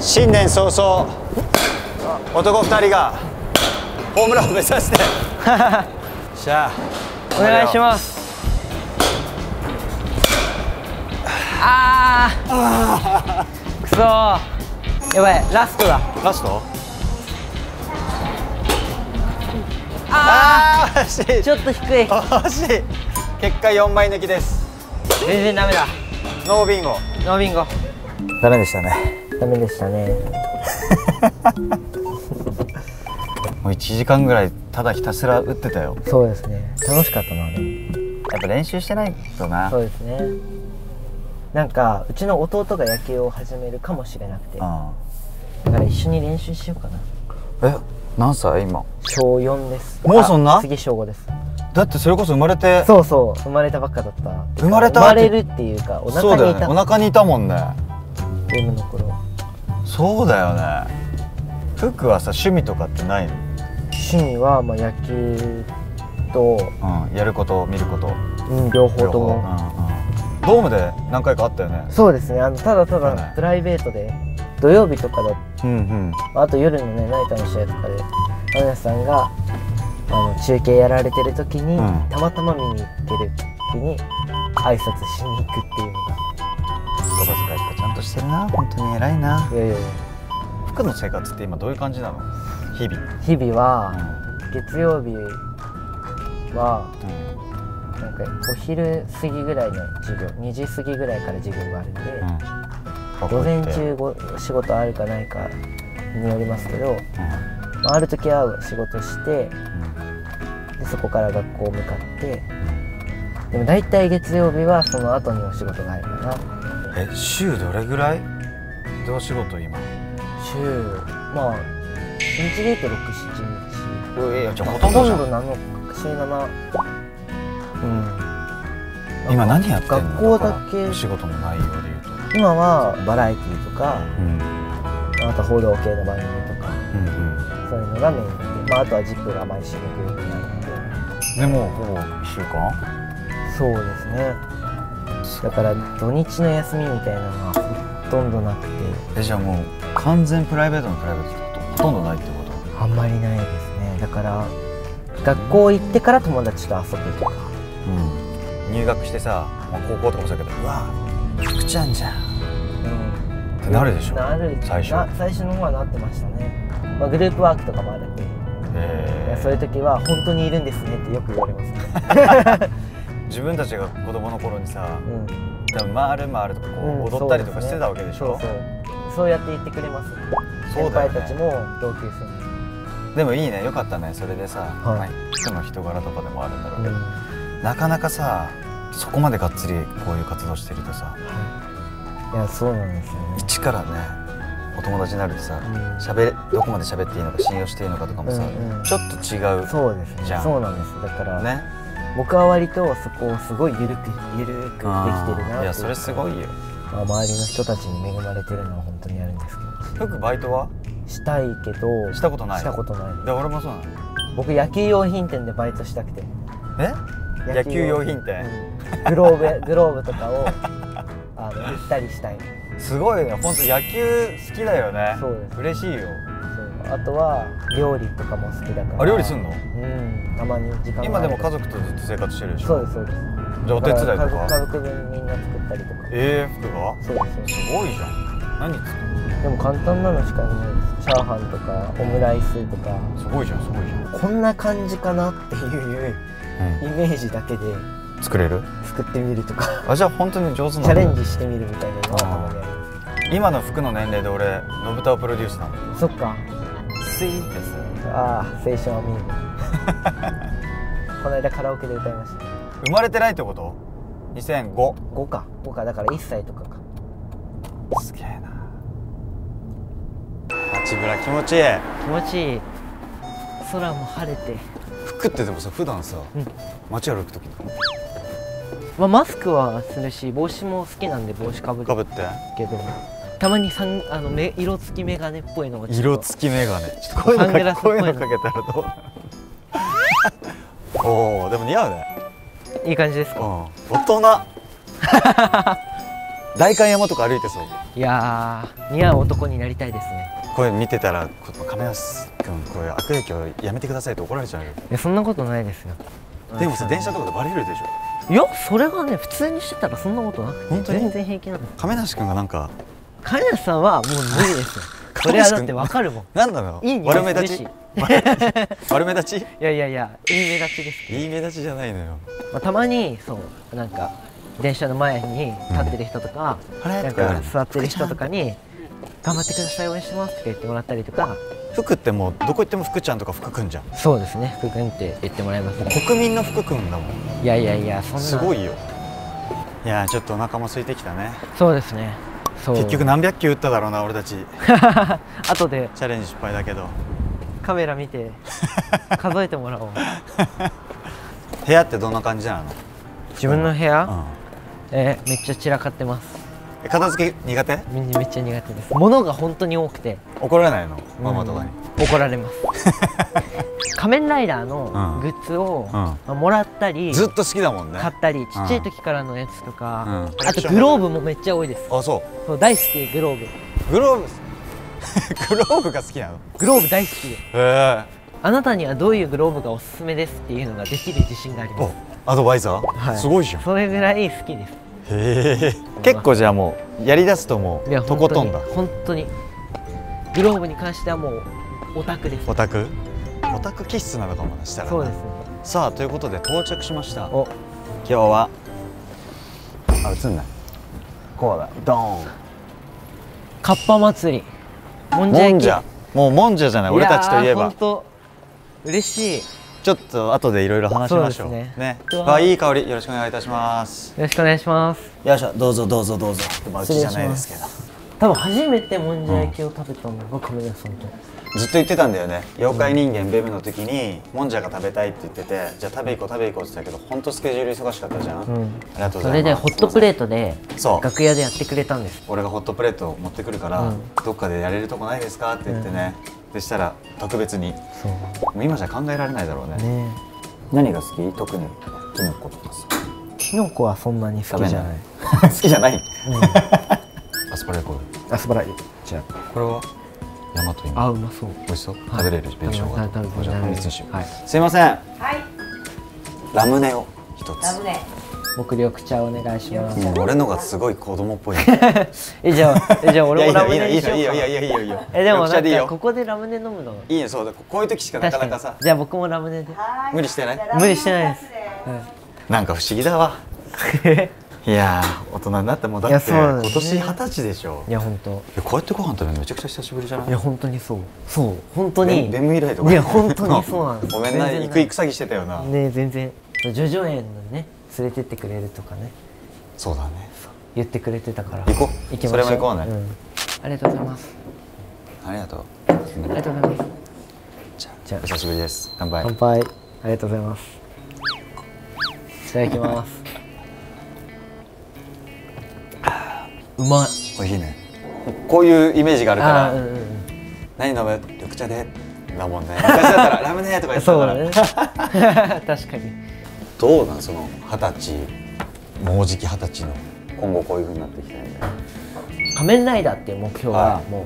新年早々男2人がホームランを目指して。しゃあお願いします。ああくそー やばいラストだ。ラスト？ああー惜しい。ちょっと低い。惜しい。結果4枚抜きです。全然ダメだ。ノービンゴ。ノービンゴ。ダメでしたねダメでしたね。もう1時間ぐらいただひたすら打ってたよ。そうですね。楽しかったなでも。やっぱ練習してないとな。そうですね。なんかうちの弟が野球を始めるかもしれなくて。だうから一緒に練習しようかな。んえ何歳今？小4です。もうそんな？あ次小5です。だってそれこそ生まれてそうそう。生まれたばっかだった。生まれた生まれるっていうかおそうだよね。腹にいたお腹にいたもんね。ゲームの頃そうだよね。服はさ趣味とかってないの？趣味はまあ野球と、うんやること見ること。うん、両方とも。うんうん。ドームで何回かあったよね。そうですね。あのただただプライベートで土曜日とかだうんうん。あと夜のねナイターの試合とかでアナさんがあの中継やられてる時に、うん。たまたま見に行ってる時に挨拶しに行くっていうのがしてるな本当に偉いな。いやいやいや。服の生活って今どういう感じなの？日々。日々うはん。月曜日はなんかお昼過ぎぐらいの授業2時過ぎぐらいから授業があるんで、うん。午前中ご仕事あるかないかによりますけど、まあ、ある時は仕事してでそこから学校向かってでも大体月曜日はその後にお仕事が入るかなえ週どれぐらい？でお仕事今？週まあ日で言うと67日。いやじゃあまあほとんどじゃん。7週7うん。今何やってんの？学校だけ。お仕事の内容で言うと。今はバラエティーとかうん。あと報道系の番組とか。うんうん。そういうのがメインで、まあ、あとは ZIP が毎週木曜日になるので。でもほぼ1週間？そうですねだから土日の休みみたいなのはほとんどなくて。えじゃあもう完全プライベートのプライベートってほとんどないってこと？あんまりないですね。だから学校行ってから友達と遊ぶとか。うん。入学してさ、まあ、高校とかもそうだけどうわ福ちゃんじゃん。うん。ってなるでしょ。なる。最初。な最初の方はなってましたね、まあ、グループワークとかもあるんで、いえやそういう時は本当にいるんですねってよく言われますね 自分たちが子供の頃にさうん。でも回る回るとかこう踊ったりとかしてたわけでしょ、そうそう。そうやって言ってくれます。先そうだよね。輩たちも同級生に。でもいいね。よかったね。それでさ、はい。まあ人の人柄とかでもあるんだろうけど、うん。なかなかさそこまでがっつりこういう活動してるとさいやそうなんですよね。一からねお友達になるとさうん。喋れどこまで喋っていいのか信用していいのかとかもさ、うんうん。ちょっと違うそうですね。じゃん。そうなんです。だから、ね僕は割とそこをすごい緩く緩くできてるなっていやそれすごいよ。まあ、周りの人たちに恵まれてるのは本当にあるんですけど。服バイトは？したいけどしたことない。したことない。で俺もそうなの僕野球用品店でバイトしたくて。え？野球用品店。うん。グローブ グローブとかをあの売ったりしたい。すごいね。本当野球好きだよね。そうです。嬉しいよあとは料理とかも好きだから。あ料理すんの？うん。たまに時間が今でも家族とずっと生活してるでしょ？そうですそうです。じゃあお手伝いとか？家族分みんな作ったりとか。ええ服が？そうですそうです。すごいじゃん。何作るでも簡単なのしかないです。チャーハンとかオムライスとか。のすごいじゃんすごいじゃん、こんな感じかなっていうイメージだけで。作れる？作ってみるとか。あじゃあ本当に上手なの？チャレンジしてみるみたいなのはたまにありま今の服の年齢で俺のぶたをプロデュースなの。すそっかスイーってさああ青春は見る この間カラオケで歌いました。生まれてないってこと？2005 5か。5か。だから1歳とかか。すげえな。街ぶら気持ちいい。気持ちいい。空も晴れて。服ってでもさ普段さ、うん。街歩く時のまあマスクはするし帽子も好きなんで帽子かぶるかぶって。けどたまにさんあの目色付き眼鏡っぽいのをちょっと。色付き眼鏡ちょっとこういうのかけたらどう？おおでも似合うね。いい感じですか？うん。大人。代官山とか歩いてそう。いやー似合う男になりたいですね。これ見てたらこ亀梨君これ悪影響やめてくださいって怒られちゃうよ。いやそんなことないですよ。でもさ電車とかでバレるでしょ？いやそれがね普通にしてたらそんなことなくて。本当に？全然平気なの。亀梨君がなんか金谷さんはもう無理ですよ。それはだってわかるもん。なんだろう。いい悪目立ち？悪目立ち？いやいやいやいい目立ちですいい目立ちじゃないのよ。まあ、たまにそうなんか電車の前に立ってる人とか、あれ？なんか座ってる人とかに「頑張ってください応援してます」とか言ってもらったりとか。福ってもうどこ行っても福ちゃんとか福くんじゃん。そうですね。福君って言ってもらいますね。国民の福くんだもん。いやいやいやそんな。すごいよ。いやちょっとお腹も空いてきたね。そうですね結局何百球打っただろうな俺たち。後で。チャレンジ失敗だけど。カメラ見て 数えてもらおう。部屋ってどんな感じなの？自分の部屋、うん。えーめっちゃ散らかってます。え片付け苦手？めめっちゃ苦手です。物が本当に多くて。怒られないの？ママとかに。うん。怒られます 仮面ライダーのうん。グッズを、もらったりずっと好きだもんね。買ったりちっちゃい時からのやつとか、うん。あとグローブもめっちゃ多いです。あそそう大好きグローブ。うグローブ グローブが好きなの？グローブ大好き。でへえ。あなたにはどういうグローブがおすすめですっていうのができる自信がありまおすアドバイザー、はい。すごいじゃん。それぐらい好きです。へえ。結構じゃあもうやりだすともいうやとことんだ。本当に。グローブに関してはもうオタクです。オタク？オタク気質なのかもなしたらな。そうです。ねさあということで到着しました。今お日はあ映んない。こうだドーン。カッパ祭り。もんじゃもんじゃ。もうもんじゃじゃない。俺たちといえば。本当嬉しい。ちょっと後でいろいろ話しましょう。ね。ね。あいい香り。よろしくお願いいたします。よろしくお願いします。よいしょ。どうぞどうぞどうぞ。まあうちじゃないですけど。多分初めてもんじゃ焼きを食べたのが亀梨さんとずっと言ってたんだよね。妖怪人間ベムの時にもんじゃが食べたいって言っててじゃあ食べ行こう食べ行こうって言ってたけど本当スケジュール忙しかったじゃん、うん。ありがとうごそれざいます。でホットプレートでそう。楽屋でやってくれたんです。俺がホットプレートを持ってくるから、うん。どっかでやれるとこないですかって言ってね、でしたら特別に。そう。今じゃ考えられないだろうね。ね何が好き？特に。キノコとかキノコはそんなに好きじゃない。好きじゃない、アスパラコアスパラ。じゃこれは？大和芋あうまそう。美味しそう、食べれる紅生姜食べ食べ食べじゃあ食べ三つにしようはい。すいません。はい、ラムネを一つ。ラムネ。僕緑茶お願いします。もう俺のがすごい子供っぽい。えじゃあえじゃあ俺もラムいやいいネにしよういいのいいのいいのいいのいいよえでもなんかここでラムネ飲むのいいねそうだこういう時しかなかなかさじゃあ僕もラムネではい無理してない無理してないですラムネ二なんか不思議だわいやー大人になってもうだってね。今年二十歳でしょ。いや本当。いやこうやってご飯食べるのめちゃくちゃ久しぶりじゃない？いや本当にそう。そう本当に。ベム以来とか。いや本当にそうなんです。ごめんな行く行く詐欺してたよな、ね全然。ジョジョ園のね連れてってくれるとかね。そうだね。言ってくれてたから。行こう。行きましょう。それも行こうね。ん。ありがとうございます。ありがとう。ありがとうございます。じゃあじゃあ。お久しぶりです。乾杯。乾杯。ありがとうございます。いただきますうまい。美味しいね。こういうイメージがあるからうん何飲む？緑茶で。だもんね。昔だったら ラムネとか言ってたそうからだね。確かに。どうなん？その二十歳もうじき二十歳の今後こういう風になっていきたいんだよ。仮面ライダーっていう目標ははい。もう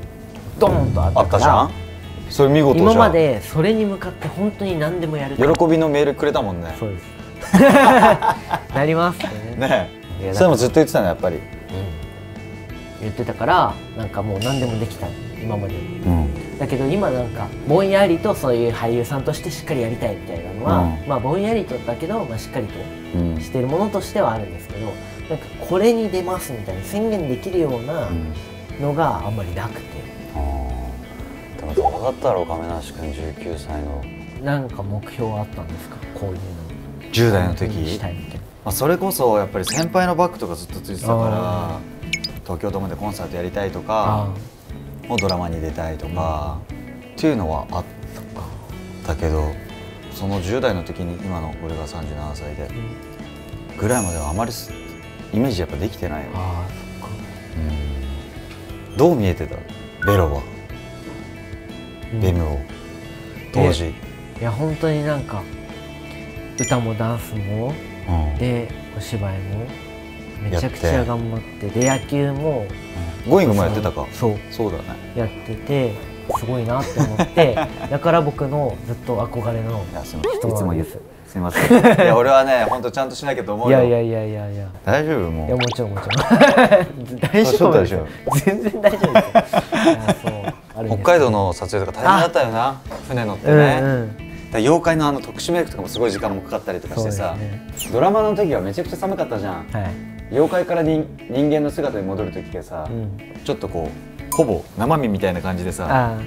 ドーンとあったじゃん？それ見事じゃん。今までそれに向かって本当に何でもやる喜びのメールくれたもんね。そうです。なりますね。ねそれもずっと言ってたのやっぱり。うん言ってたからなんかもう何でもできた今まで。うん。だけど今なんかぼんやりとそういう俳優さんとしてしっかりやりたいみたいなのは、うん。まあぼんやりとだけど、まあ、しっかりとうん。してるものとしてはあるんですけどなんかこれに出ますみたいな宣言できるようなうん。のがあんまりなくて。あー。でもどうだったろう亀梨君19歳の。なんか目標はあったんですか？こういうの。10代の時？まあ、それこそやっぱり先輩のバッグとかずっとついてたかあら東京ドームでコンサートやりたいとかあもうドラマに出たいとか、っていうのはあったけどその10代の時に今の俺が37歳でぐらいまではあまりすイメージやっぱできてないよ、あそっか。うん。どう見えてた？ベロは、うん。ベムを。当時、いや本当になんか歌もダンスもうん。でお芝居もめちゃくちゃ頑張ってで野球もゴーイングもやってたか。そう。そうだね。やっててすごいなって思って だから僕のずっと憧れの人いつも言うすすいません。いや俺はね本当ちゃんとしなきゃと思うよ。いやいやいやいやいや。大丈夫もいうやもちろんもちろん。大丈夫ですよ。全然大丈夫です 北海道の撮影とか大変だったよな船乗ってうんね、うん。だから妖怪のあの特殊メイクとかもすごい時間もかかったりとかしてさ、そドラマの時はめちゃくちゃ寒かったじゃん。はい、妖怪から人人間の姿に戻る時がさ、うん、ちょっとこうほぼ生身みたいな感じでさ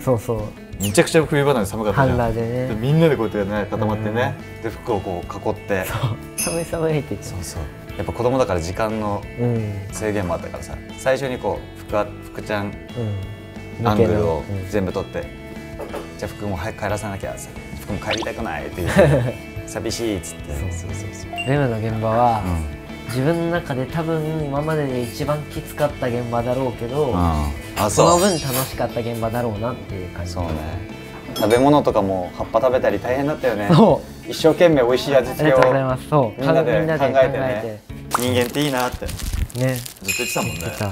そうそう。めちゃくちゃ冬場なのに寒かったじゃん。でね。でみんなでこうやってね固まってね、で服をこう囲って。寒い寒いって言って。そうそう。やっぱ子供だから時間のうん。制限もあったからさ最初にこう福は福ちゃんうん。アングルをうん。全部取って、じゃあ服も早く帰らさなきゃさ服も帰りたくないっていう。寂しいっつって。そう。そうそうレムの現場は、うん自分の中で多分今までで一番きつかった現場だろうけど、あそそう。の分楽しかった現場だろうなっていう感じそうね。食べ物とかも葉っぱ食べたり大変だったよね。そう。一生懸命美味しい味あ付けをりがとうございます。そう。みんなで考えてね。人間っていいなって。ずっとね言ってたもんね。言ってた。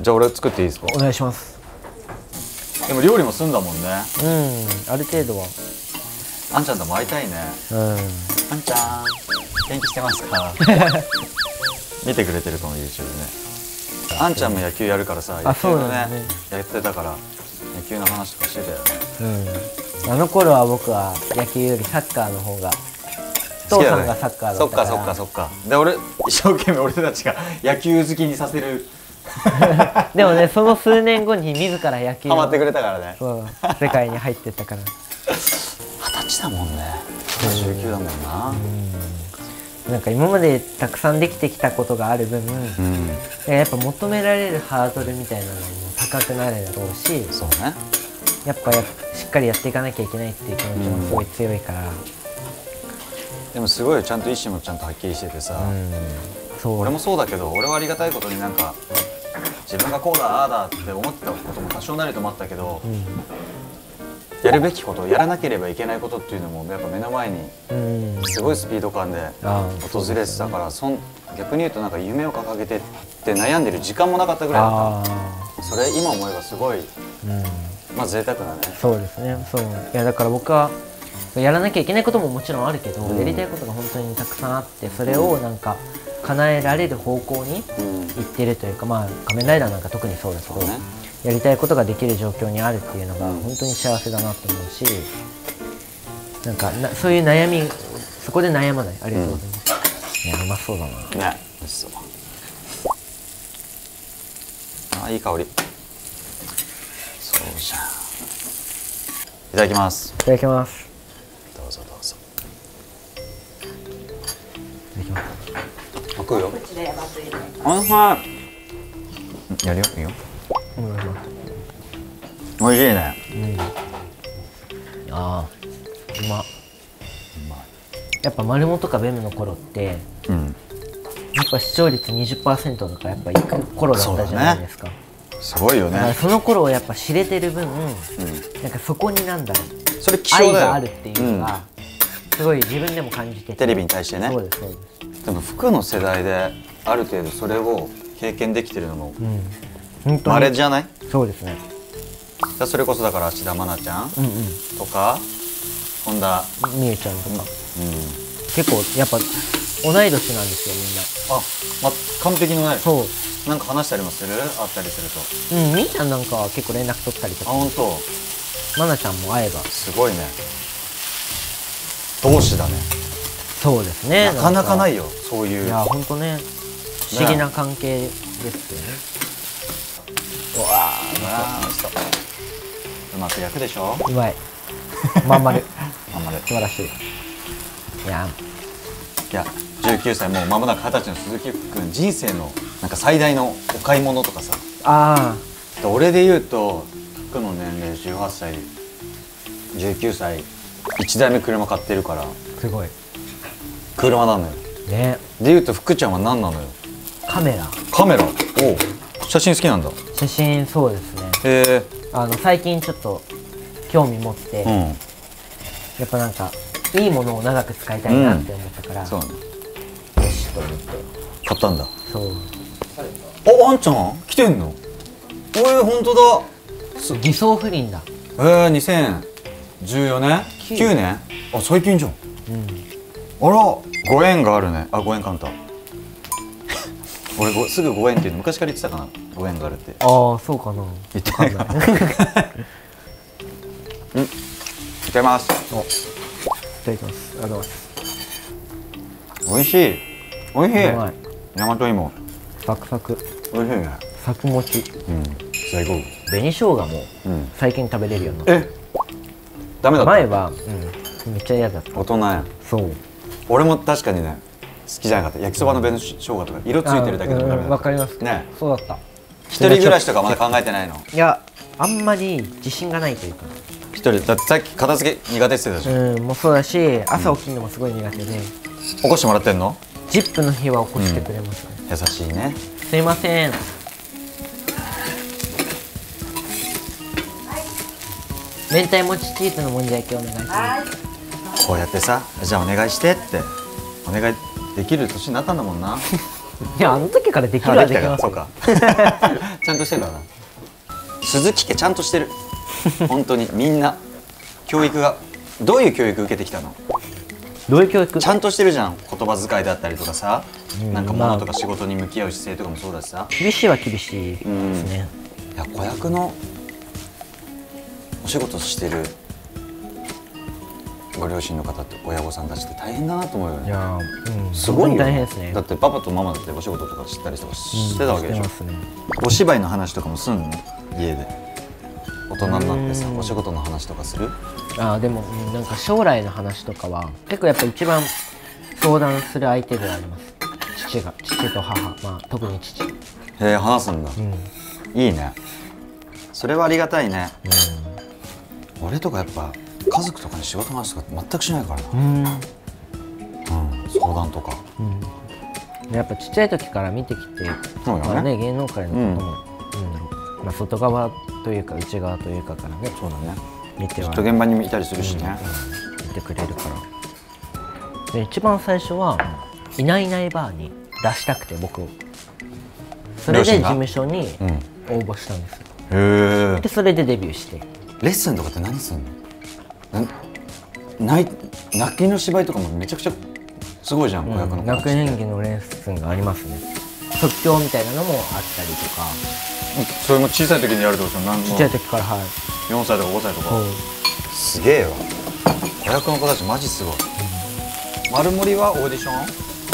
じゃあ俺作っていいですか？お願いします。でも料理も済んだもんね。うん。ある程度は。あんちゃんとも会いたいね。うん。あんちゃん元気してますか？見てくれてるかも YouTube ね。あんちゃんも野球やるからさ野あ球のねね。やってたから野球の話とかしてたよねうん。あの頃は僕は野球よりサッカーの方が父さんがサッカーだそっから。ったかそっかそっか。で俺一生懸命俺たちが野球好きにさせる。でもねその数年後に自ら野球ハマってくれたからね。そう世界に入ってったから。二十歳だもんね。19だもんななんか今までたくさんできてきたことがある分、うん。やっぱ求められるハードルみたいなのも高くなるだろうしそうね。やっぱやしっかりやっていかなきゃいけないっていう気持ちもすごい強いから、でもすごいよちゃんと意思もちゃんとはっきりしててさ、そう。俺もそうだけど俺はありがたいことになんか自分がこうだああだって思ってたことも多少なりともあったけど、やるべきことやらなければいけないことっていうのもやっぱ目の前にすごいスピード感であ訪れてたからそん逆に言うとなんか夢を掲げてって悩んでる時間もなかったぐらいだっあたそれ今思えばすごいーうん。まあ贅沢だね。そうですね。そう。いやだから僕はやらなきゃいけないことももちろんあるけど、うん。やりたいことが本当にたくさんあってそれをなんか叶えられる方向にうん。行ってるというかまあ仮面ライダーなんか特にそうだけど、ねやりたいことができる状況にあるっていうのがうん。本当に幸せだなと思うし、なんかなそういう悩みそこで悩まない。ありがとうございます、いやうまそうだな。ね美味しそう。あいい香り。そうじゃ。んいただきます。いただきます。どうぞどうぞ。いただきます。開くよ。おいしい。やるよいいよお願いします。美味しいね。ああうま。うまやっぱ丸本とかベムの頃っていうん。やっぱ視聴率20%とかやっぱ行く頃だったじゃないですか、すごいよね。その頃をやっぱ知れてる分、うん。なんかそこになんだろう。それ愛があるっていうのが、すごい自分でも感じてて。テレビに対してね。そうですそうです。でも服の世代である程度それを経験できてるのもうん本当に。稀じゃない？そうですね。それこそだから芦田愛菜ちゃんうんとか本田。うんみゆちゃんとか、うん。結構やっぱ同い年なんですよあ、ま、完璧のなそう。なんか話したりもする？あったりするうんみーちゃんなんかは結構連絡取ったりとか。とあ本当。まなちゃんも会えば。すごいね。同志だね。そうですね。なかなかないよよそういう。いやほんとね。不思議な関係ですよね。うわあー美味しそううまく焼くでしょ？ーうまい。まん丸。あんまり素晴らしい。いやいや19歳もう間もなく二十歳の鈴木君人生のなんか最大のお買い物とかさ。あで俺で言うと服の年齢18歳。19歳。1台目車買ってるから。あすごい。車なのよ。ね。で言うと福ちゃんは何なのよ？カメラ。カメラ。おう写真好きなんだ。写真そうですね。へあの最近ちょっと興味持って、えうん。やっぱなんかいいものを長く使いたいなって思ったから、そうねよしと思って。買ったんだ。そう。ああんちゃん？来てんの？おい本当だ。偽装不倫だ。えー、2014年？9 9年？あ最近じゃん。うん。あらご縁があるね。あご縁カウンター。俺ごすぐご縁っていうの昔から言ってたかなご縁があるって。ああそうかな。言ってない。かうん。いけます。お。いただきます。ありがとうございます。美味しい。美味しい。大和芋。サクサク。美味しいね。サクもちうん。最高。紅生姜もうん。最近食べれるようになっえ？ダメだった？た前は、うん、めっちゃ嫌だった。大人やそう。俺も確かにね好きじゃなかった。焼きそばの紅生姜とか色ついてるだけでもダメうんだったわかります。ね。そうだった一人暮らしとかまだ考えてないの？いやあんまり自信がないというか。一人。だってさっき片付け苦手って言ってたじゃん、うんもうそうだし朝起きるのもすごい苦手で、起こしてもらってんの？ジップの日は起こしてくれますね、優しいね。すいません。明太もちチーズのもんじゃ焼きお願いします。こうやってさじゃあお願いしてって。お願いできる年になったんだもんな いやあの時からできるはできますよ。そうか。ちゃんとしてるからな。鈴木家ちゃんとしてる。本当に。みんな。教育が。どういう教育受けてきたの？どういう教育？ちゃんとしてるじゃん。言葉遣いだったりとかさ、うんなんか物とか仕事に向き合う姿勢とかもそうだしさ。厳しいは厳しいですね、いや子役のお仕事してるご両親の方って親御さんたちって大変だなと思うよね。いやー、うん、すごい大変ですね。だってパパとママだってお仕事とか知ったりとかしてたわけでしょ、うんね。お芝居の話とかもすんの？家で。大人になってさうん。お仕事の話とかする？あーでも、うんなんか将来の話とかは結構やっぱ一番相談する相手ではあります。父が父と母。まあ特に父。うんへえ話すんだ、いいね。それはありがたいね。俺とかやっぱ家族とかに仕事の話とか全くしないからな、うん、うんうん、相談とか。やっぱちっちゃい時から見てきて、そうだね。まあね、芸能界のことも、なん。まあ、外側というか内側というかからねそうだね。見てはきっと現場にいたりするしね、見てくれるから。で一番最初は「いないいないばあ」に出したくて僕を。それで事務所にうん、へ応募したんですよ。えでそれでデビューして。レッスンとかって何すんの？な泣い泣きの芝居とかもめちゃくちゃすごいじゃん、子役の子泣く演技のレッスンがありますね。即興みたいなのもあったりとか。それも小さい時にやるってこと何ちっちゃい時からはい。4歳とか5歳とか。すげえわ子役の子たちマジすごい、マルモはオーディショ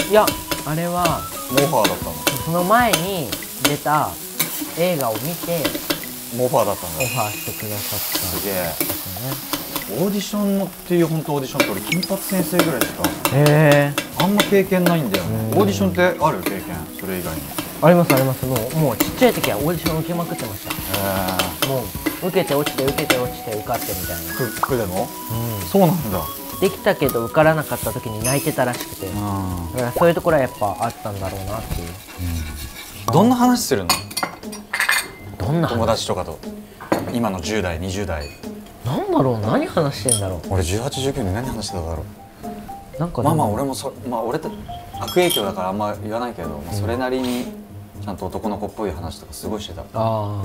ン？いやあれはオファーだったの？その前に出た映画を見てオファーだったんだ。オファーしてくださった。んすげえオーディションのっていう本当オーディションって俺金八先生ぐらいしかへえあんま経験ないんだよね。うんオーディションってある経験？それ以外に？ありますあります。もうもうちっちゃい時はオーディション受けまくってました。えもう受けて落ちて受けて落ちて受かってみたいな、ー、くくでも？うそうなんだ。ん、できたけど受からなかった時に泣いてたらしくて。だうからそういうところはやっぱあったんだろうなっていう。ん。どんな話するの？どんな友話達とかと。今の10代20代なんだろう何話してんだろ俺1819年何話してただろう。なんかうまあまあ俺もそまあ俺って悪影響だからあんま言わないけど、まあそれなりにちゃんと男の子っぽい話とかすごいしてた。あ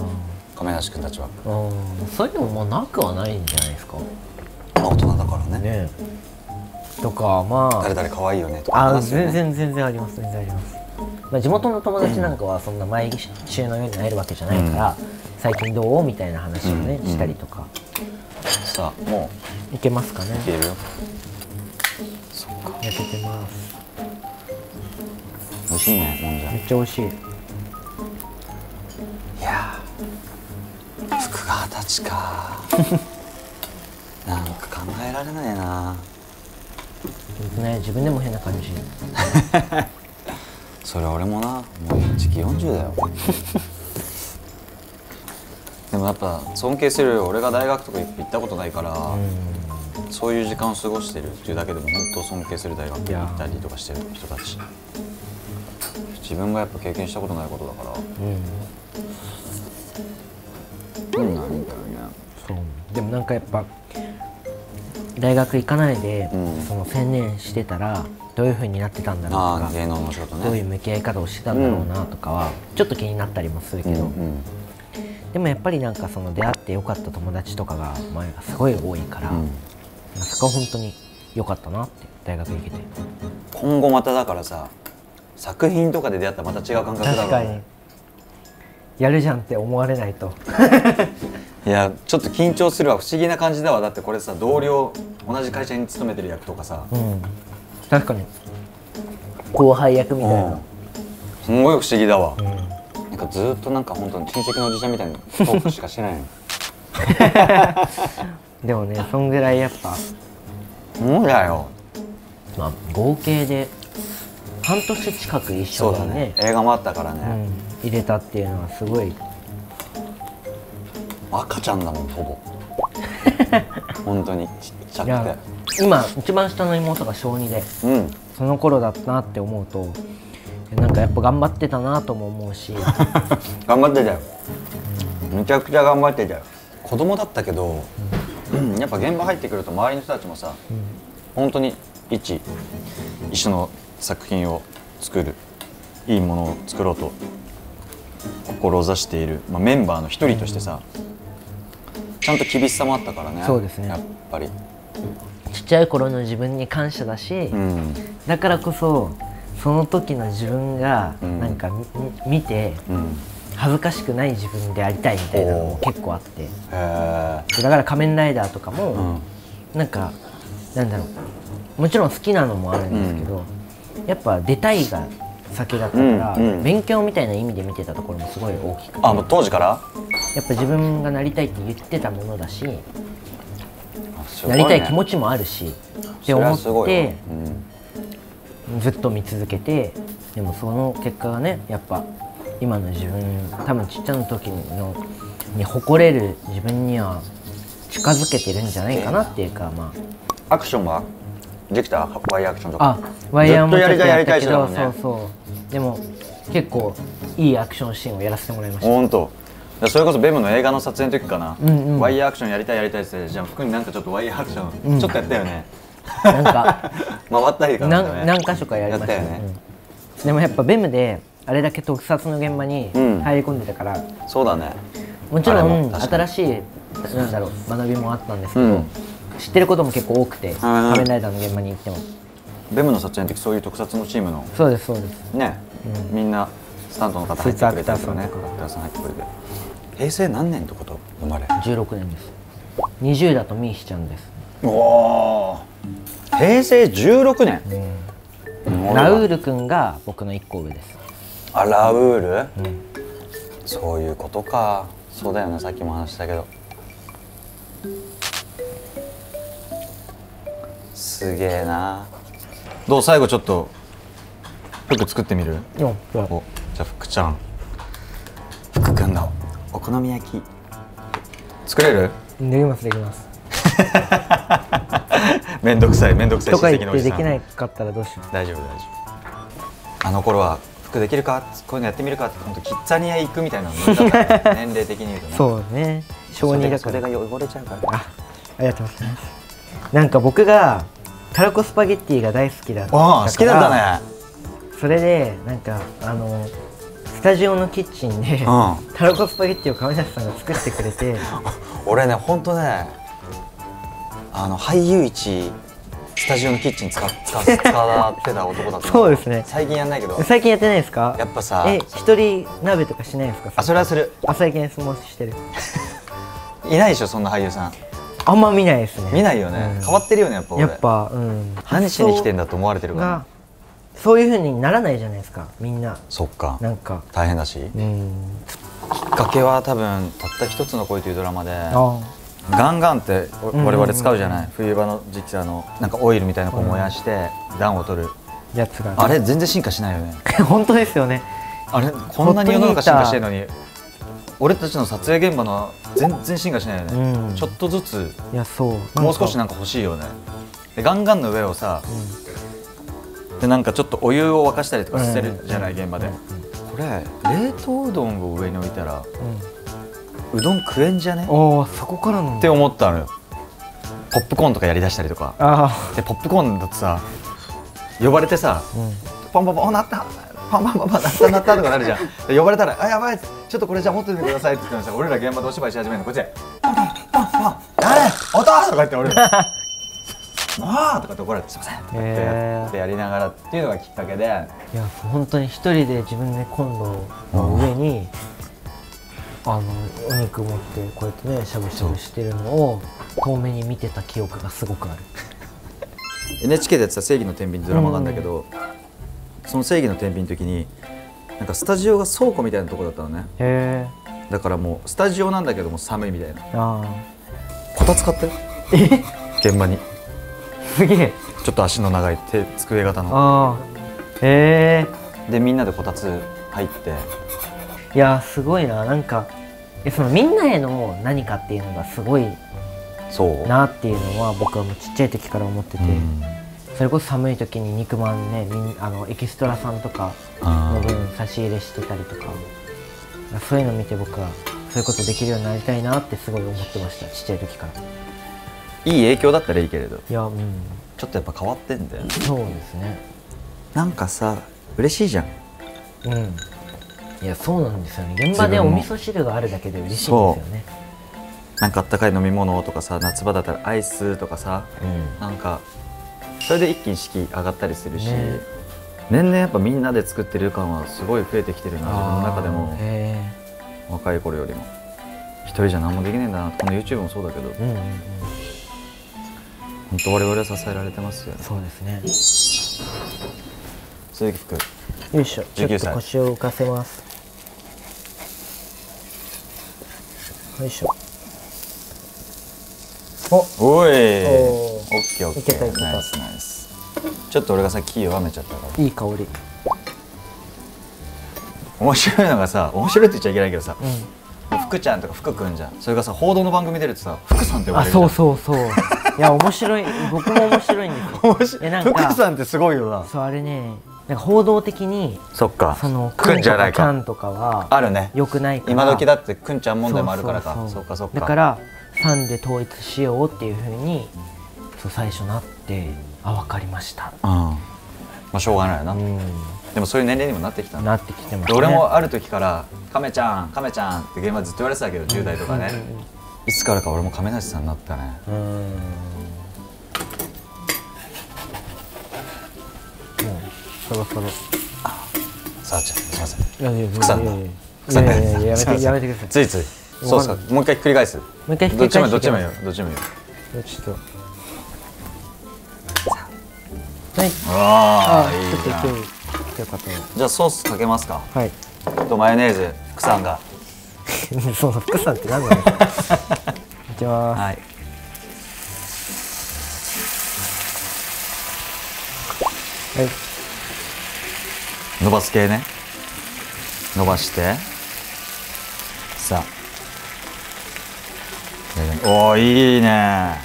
亀梨君たちは、あうんそういうのもまあなくはないんじゃないですか。まあ、大人だからね。ね。とかまあ。誰々可愛いよねとかね。全然全然あります全然あります、まあ、地元の友達なんかはそんな毎週のように会えるわけじゃないから、最近どう？みたいな話をね、うん。したりとかさあもいけますかね。ういけるよ。焼けてます。美味しいねもんじゃ。めっちゃ美味しい。いやー福が二十歳か。なんか考えられないな。ね自分でも変な感じ。それ俺もなもう時期40だよでもやっぱ尊敬する俺が大学とか行ったことないから、そういう時間を過ごしてるっていうだけでも本当尊敬する大学に行ったりとかしてる人たち。自分がやっぱ経験したことないことだから。うん。うん。なんだろうね。そう。でもなんかやっぱ大学行かないで、うん。その専念してたらどういう風になってたんだろうとか芸能の仕事ね。どういう向き合い方をしてたんだろうなとかはちょっと気になったりもするけど、うんうんでもやっぱりなんかその出会ってよかった友達とかが前がすごい多いから、うん。そこは本当に良かったなって大学行けて。今後まただからさ作品とかで出会ったらまた違う感覚だろう確かに。やるじゃんって思われないと。いやちょっと緊張するわ不思議な感じだわ。だってこれさ同僚同じ会社に勤めてる役とかさ。うん。確かに。後輩役みたいな、すんごい不思議だわ、うんなんかずーっとなんか本当に親戚のおじちゃんみたいなトークしかしてないの。でもねそんぐらいやっぱ、そうだよ。まあ、合計で半年近く一緒にねね。映画もあったからね、うん、入れたっていうのはすごい。赤ちゃんだもんほぼ。本当に。ちっちゃくて。今一番下の妹が小2でうん。その頃だったなって思うとなんかやっぱ頑張ってたなとも思うし。頑張ってたよ。めちゃくちゃ頑張ってたよ。子供だったけど、うん。やっぱ現場入ってくると周りの人たちもさ、本当に一一緒の作品を作るいいものを作ろうと志している、まあ、メンバーの一人としてさちゃんと厳しさもあったからねそうですね。やっぱり。ちっちゃい頃の自分に感謝だし、うん。だからこそその時の自分がうん。なんかみ見てうん。恥ずかしくない自分でありたいみたいなのも結構あって。だから「仮面ライダー」とかも、うん。なんかなんだろう。もちろん好きなのもあるんですけど、やっぱ出たいが先だったから、うんうん。勉強みたいな意味で見てたところもすごい大きくてあもう当時から？やっぱ自分がなりたいって言ってたものだし、ね。ないりたい気持ちもあるしって思ってずっと見続けてでもその結果がねやっぱ今の自分多分ちっちゃな時のに誇れる自分には近づけてるんじゃないかなっていうかまアクションはできたワイヤーアクションとか。ああワイヤーもやりたいやどりたい人だもんね。そうそう。でも結構いいアクションシーンをやらせてもらいました。本当。それこそベムの映画の撮影の時かな、うんうん。ワイヤーアクションやりたいやりたいって言ってじゃあ服になんかちょっとワイヤーアクション、うん。ちょっとやったよねなんか 回ったりかな何何箇所かやりました。やったよね。うん。でもやっぱベムであれだけ特撮の現場にうん。入り込んでたから、そうだね。もちろん新しいなんだろう学びもあったんですけど、うん。知ってることも結構多くて「仮面ライダー」の現場に行っても。ベムの撮影の時そういう特撮のチームの。そうですそうです。ね、みんなスタントの方入ってくれたんですよねアクターさん入ってくれて。平成何年ってこと生まれ？16年です。20だとミーヒちゃんです、おお平成16年、うん。ラウール君が僕の1個上です。あラウール、うん。そういうことか。そうだよね。さっきも話したけど。すげえな。どう？最後ちょっと服作ってみる？おじゃあ福ちゃん。福くんのお好み焼き。作れる？できますできます めんどくさいめんどくさいとか言ってできないかったらどうします大丈夫大丈夫。あの頃は服できるか？こういうのやってみるか？って本当キッザニア行くみたいなの。た ね年齢的に言うとね。そうね。小2だから。それが汚れちゃうから。あありがとうございます。なんか僕がたらこスパゲッティが大好きだったから。好きだったね。それでなんかあのスタジオのキッチンで、ん。たらこスパゲッティを亀梨さんが作ってくれて。俺ね本当ねあの俳優一スタジオのキッチン使っ使っ使ってた男だと思そうですね。最近やんないけど。最近やってないですか？やっぱさえ一人鍋とかしないですか？あそれはする。あ最近相撲してる。いないでしょそんな俳優さん。あんま見ないですね。見ないよね、うん。変わってるよねやっぱ俺。やっぱうん。何しに来てんだと思われてるから。がそういう風にならないじゃないですかみんな。そっか。なんか。大変だし。うん。きっかけは多分たった一つの恋というドラマで。あガンガンって我々使うじゃない、冬場の時期あのなんかオイルみたいなのを燃やして暖を取る、やつがあれ全然進化しないよね。本当ですよね。あれこんなに世の中進化してるのに俺たちの撮影現場の全然進化しないよね、うん。ちょっとずついやそう。もう少しななんか欲しいよね。でガンガンの上をさうん。でなんかちょっとお湯を沸かしたりとかしてるじゃない、うん。現場で、うんこれ冷凍うどんを上に置いたらうんうどん食えんじゃね？おおそこからなんだ。って思ったのよ。ポップコーンとかやりだしたりとか。あでポップコーンだとさ呼ばれてさうん。パンパンパンなった。パンパンパンパンなったなったとかなるじゃん。で呼ばれたら「あやばいちょっとこれじゃあ持っててください」って言ってました俺ら現場でお芝居し始めるの。こっちで「パンパンパンパン誰音!」とか言って俺。ら「もう!」とかって怒られて「すいません」ってへーやってやりながらっていうのがきっかけで。いや本当に一人で自分でコンロの上にあのお肉持ってこうやってねしゃぶしゃぶしてるのを遠目に見てた記憶がすごくある。NHK でやってた「正義の天秤」ってドラマがあるんだけど、その正義の天秤の時になんかスタジオが倉庫みたいなとこだったのね。へだからもうスタジオなんだけども寒いみたいな。こたつ買ったよえ？現場に。すげえ。ちょっと足の長い手机型の。ああ。へえ。でみんなでこたつ入っていやすごいな。なんかそのみんなへの何かっていうのがすごいそう。なっていうのは僕はもうちっちゃい時から思ってて、うん。それこそ寒い時に肉まんねみんあのエキストラさんとかの分差し入れしてたりとか。そういうの見て僕はそういうことできるようになりたいなってすごい思ってましたちっちゃい時から。いい影響だったらいいけれど。いやうん。ちょっとやっぱ変わってんだよね。そうですね。なんかさ嬉しいじゃん。うんいやそうなんですよね。現場でお味噌汁があるだけで嬉しいんですよね。なんかあったかい飲み物とかさ夏場だったらアイスとかさうん。なんかそれで一気に士気上がったりするし、ね。年々やっぱみんなで作ってる感はすごい増えてきてるな自分の中でも。若い頃よりも。一人じゃ何もできねえんだなこの YouTube もそうだけど。えうんうんうん。本当我々は支えられてますよね。そうですね。鈴木福よいしょ。ちょっ19と歳腰を浮かせます。よいしょ。お。おい。オッおーケーオッケいけたいけた。ーナイスナイス。ちょっと俺がさっき弱めちゃったから。いい香り。面白いのがさ面白いって言っちゃいけないけどさうん。福ちゃんとか福くんじゃん。それがさ報道の番組出るとさ福さんって呼ばれるそうんそうそう。いや面白い。僕も面白いんですよ。面白い。えなんか。福さんってすごいよな。そうあれねなんか報道的にそっか。そのくんじゃないか。ちゃんとかはあるね。良くないから。今時だってくんちゃん問題もあるから。かそうかそうか。だからファンで統一しようっていうふうにそう最初なってあ分かりました。うん。まあしょうがないよな、うん。でもそういう年齢にもなってきたんだなってきてますでね。俺もある時から「亀ちゃん亀ちゃん」って現場ずっと言われてたけど10代とかね、いつからか俺も亀梨さんになったね。うんうんうんもうそろそろ。さあちゃんすいません。いやめてやめてください。ついつい。そうそうもう一回ひっくり返す。もう一回ひっくどっちもり返して。どっちもよどっちもよちょっと。はい。ああいいちょっとじゃん勢い強かったねじゃあソースかけますか。はい。とマヨネーズ福さんが。その福さんって何なんですかいきます。はい。はい伸ばす系ね。伸ばして。さあ。おおいいね。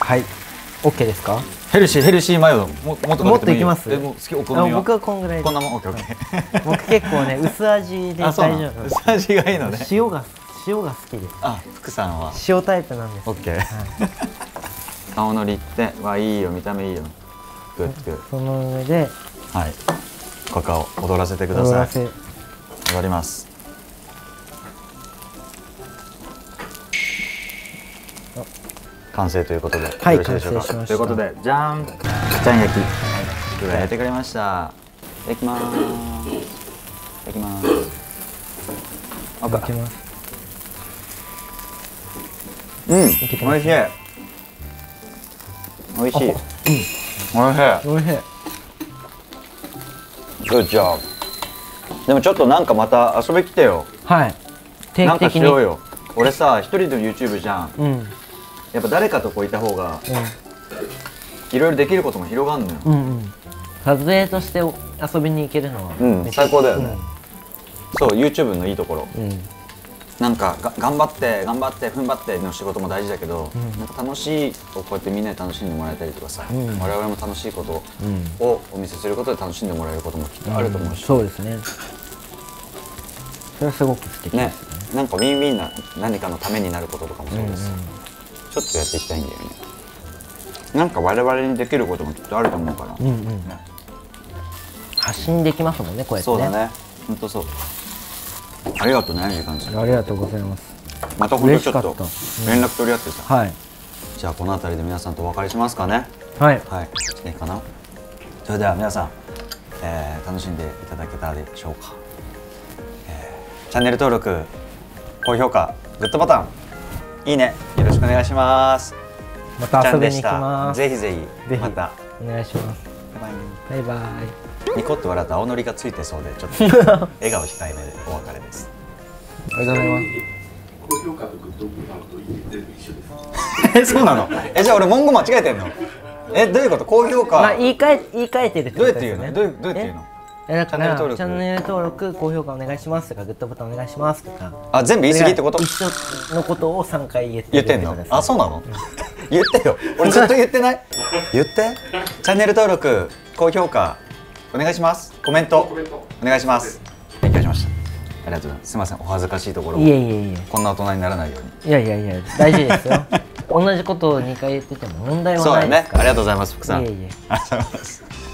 はい。OK ですか？ヘルシーヘルシーマヨ。ももっともっといきます？えもう好きお僕はこんぐらいでこんなもんオッケーオッケー。僕結構ね薄味で 大丈夫。の薄味がいいのね。塩が塩が好きです。あ福さんは？塩タイプなんですオッケー。顔のりってはいいよ。見た目いいよ。グッグその上でッはい。カカオ踊らせてください。踊ります。完成ということで、はいよろしいでしょうか？ということでじゃんちゃん焼き今日は焼いてくれました。いただきます。いただきます。あいきます。うん、けてます美味しい。美味しい。美味しおいしいい。Good job。でもちょっとなんかまた遊び来てよ。はい定なんか期的にしようよ。俺さ、一人での YouTube じゃん。うんやっぱ誰かとこういた方が、いろいろできることも広がんのよ。うんうんうん撮影として遊びに行けるのはうん最高だよねそう、YouTube のいいところ。うん、うんなんかが頑張って頑張って踏ん張っての仕事も大事だけど、うん。なんか楽しいをこうやってみんなで楽しんでもらえたりとかさ、うん。我々も楽しいことうん。をお見せすることで楽しんでもらえることもきっとあると思うし、そうですね。それはすごく素敵ねですなんかウィンウィンな何かのためになることとかもそうです、うんうん。ちょっとやっていきたいんだよね。なんか我々にできることもきっとあると思うから、うんうん。発信できますもんねこうやってそうだね。本当そうありがとうね時間ありがとうございます。また本当ちょっと連絡取り合ってさ、はい。じゃあこの辺りで皆さんとお別れしますかね。はい。はい。いいかな？それでは皆さん、えー楽しんでいただけたでしょうか、えーチャンネル登録高評価グッドボタン。いいね。よろしくお願いします。また遊びに行きちゃんでますぜひ。ぜひ。また。お願いします。バイバイ。バイバイニコッと笑った青のりがついてそうでちょっと笑顔控えめでお別れです。ありがとうございます。高評価とグッドボタンといいね全部一緒です。えそうなの？えじゃあ俺文言間違えてんの？えどういうこと？高評価。まあ言い換え言い換えてるってどうことですよねやって言うの？どうやって言うの？え？だからチャンネル登録。高評価お願いしますとかグッドボタンお願いしますとか。あ全部言い過ぎってこと？一緒のことを3回言って言ってんのことですあそうなの？言ってよ。俺ずっと言ってない？言って？チャンネル登録高評価お願いします。コメント。お願いします。勉強しました。ありがとうございます。すみません。お恥ずかしいところ。をいえいえいこんな大人にならないように。えいやいやいや大事ですよ。同じことを2回言ってても問題はそうだないですから。ね。ありがとうございます福さん。いえいえ。ありがとうございます